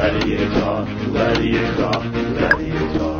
gladiator, gladiator, talk?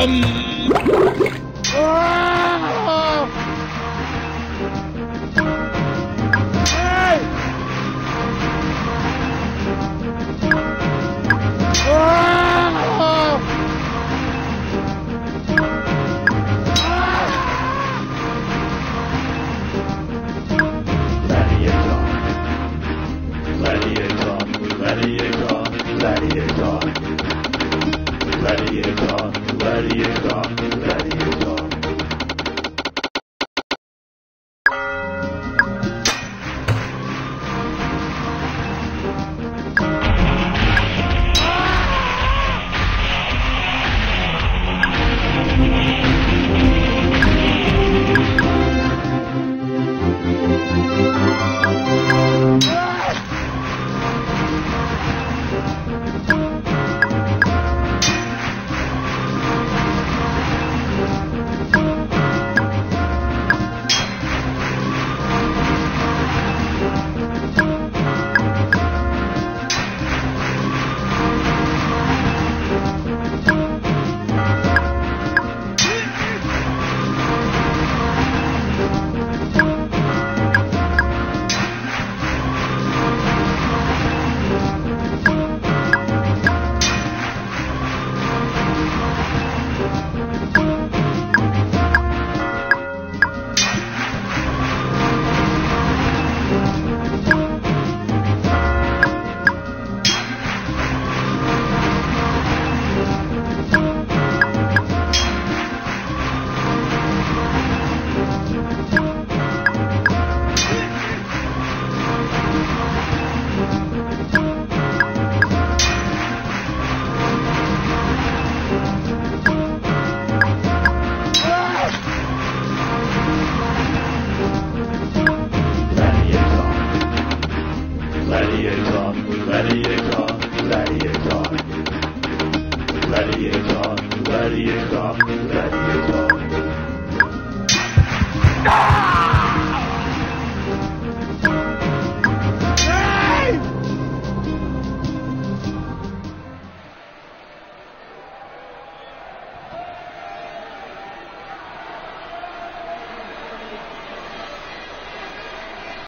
Um.